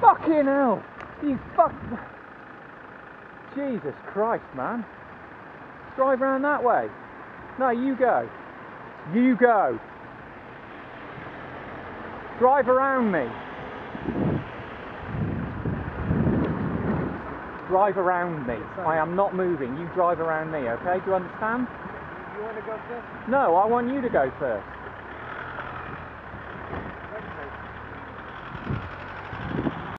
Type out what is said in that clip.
Fucking hell! You fuck. Jesus Christ, man. Drive around that way. No, you go. You go. Drive around me. Drive around me. I am not moving. You drive around me, okay? Do you understand? You want to go first? No, I want you to go first.